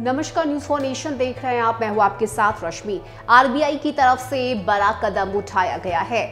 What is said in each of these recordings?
नमस्कार news for nation देख रहे हैं आप। मैं हूँ आपके साथ रश्मि। आरबीआई की तरफ़ से बड़ा कदम उठाया गया है।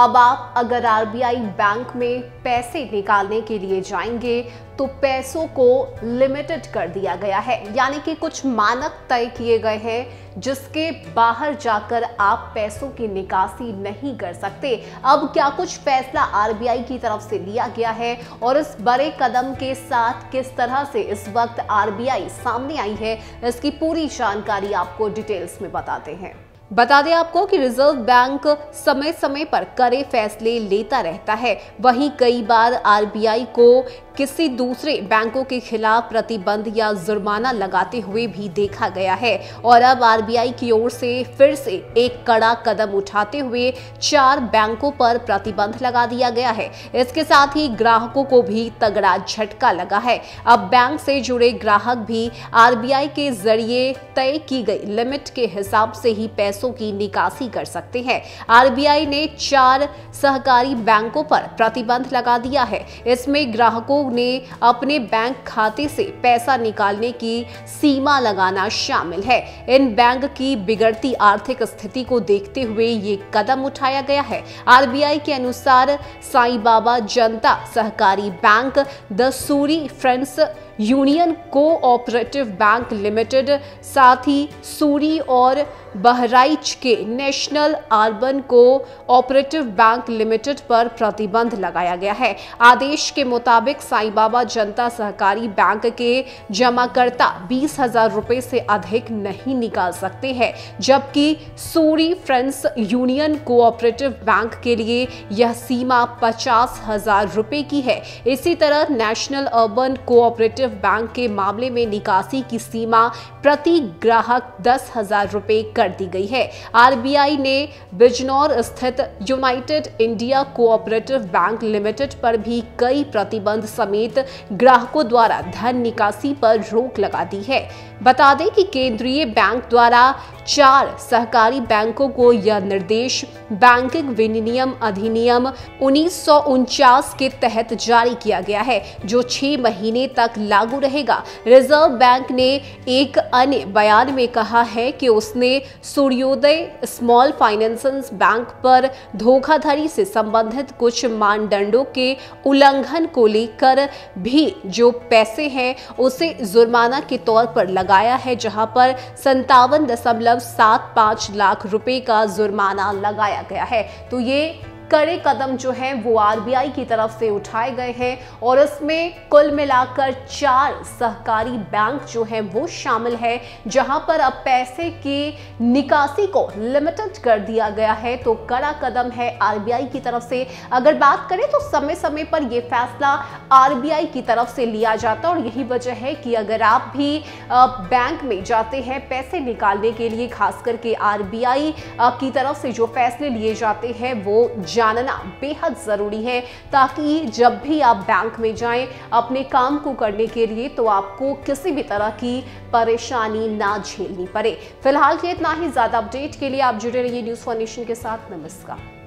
अब आप अगर आरबीआई बैंक में पैसे निकालने के लिए जाएँगे तो पैसों को लिमिटेड कर दिया गया है। यानी कि कुछ मानक तय किए गए हैं, जिसके बाहर जाकर आप पैसों की निकासी नहीं कर सकते। अब क्या कुछ फैसला आरबीआई की तरफ़ से लिया गया है? और इस बड़े कदम के साथ किस तरह से इस वक्त आरबीआई सामने आई है, इसकी पूरी जानकारी आपको डिटेल्स में बताते हैं। बता दें आपको कि रिज़र्व बैंक समय समय पर कड़े फैसले लेता रहता है। वहीं कई बार आरबीआई को किसी दूसरे बैंकों के खिलाफ प्रतिबंध या जुर्माना लगाते हुए भी देखा गया है। और अब आरबीआई की ओर से फिर से एक कड़ा कदम उठाते हुए चार बैंकों पर प्रतिबंध लगा दिया गया है। इसके साथ ही ग्राहकों को भी तगड़ा झटका लगा है। अब बैंक से जुड़े ग्राहक भी आरबीआई के ज़रिए तय की गई लिमिट के हिसाब से ही पैसों की निकासी कर सकते हैं। आरबीआई ने चार सहकारी बैंकों पर प्रतिबंध लगा दिया है। इसमें ग्राहकों ने अपने बैंक खाते से पैसा निकालने की सीमा लगाना शामिल है। इन बैंक की बिगड़ती आर्थिक स्थिति को देखते हुए ये कदम उठाया गया है। आरबीआई के अनुसार Sai Baba Janata Sahakari bank the Suri friends union cooperative bank limited, साथ ही सूरी और बहराइच के national urban cooperative bank limited पर प्रतिबंध लगाया गया है। आदेश के मुताबिक साईं बाबा जनता सहकारी बैंक के जमाकर्ता बीस हज़ार रुपए से अधिक नहीं निकाल सकते हैं, जबकि Suri friends union cooperative bank के लिए यह सीमा पचास हज़ार रुपए की है। इसी तरह नेशनल अर्बन कोऑपरेटिव बैंक के मामले में निकासी की सीमा प्रति ग्राहक दस हज़ार रुपए कर दी गई है। आरबीआई ने बिजनौर स्थित United India cooperative bank limited पर भी कई प्रतिबंध समेत ग्राहकों द्वारा धन निकासी पर रोक लगा दी है। बता दें कि केंद्रीय बैंक द्वारा चार सहकारी बैंकों को यह निर्देश बैंकिंग विनियम अधिनियम उन्नीस सौ उनचास के तहत जारी किया गया है, जो छह महीने तक लागू रहेगा। रिज़र्व बैंक ने एक अन्य बयान में कहा है कि उसने सूर्योदय स्मॉल फाइनेंस बैंक पर धोखाधड़ी से संबंधित कुछ मानदंडों के उल्लंघन को लेकर भी जो पैसे हैं, उसे जुर्माना के तौर पर लगाया है, जहाँ पर संतावन दशमलव सात पाँच लाख रुपए का जुर्माना लगाया गया है। तो ये कड़े कदम जो हैं, वो आरबीआई की तरफ़ से उठाए गए हैं और इसमें कुल मिलाकर चार सहकारी बैंक जो हैं, वो शामिल है, जहाँ पर अब पैसे की निकासी को लिमिटेड कर दिया गया है। तो कड़ा कदम है आरबीआई की तरफ़ से। अगर बात करें तो समय समय पर यह फैसला आरबीआई की तरफ़ से लिया जाता है और यही वजह है कि अगर आप भी बैंक में जाते हैं पैसे निकालने के लिए खास करके आरबीआई की तरफ़ से जो फैसले लिए जाते हैं, वो जानना बेहद ज़रूरी है, ताकि जब भी आप बैंक में जाएँ, अपने काम को करने के लिए तो आपको किसी भी तरह की परेशानी ना झेलनी पड़े। फ़िलहाल के इतना ही। ज़्यादा अपडेट के लिए आप जुड़े रहिए न्यूज़ फॉर नेशन के साथ। नमस्कार।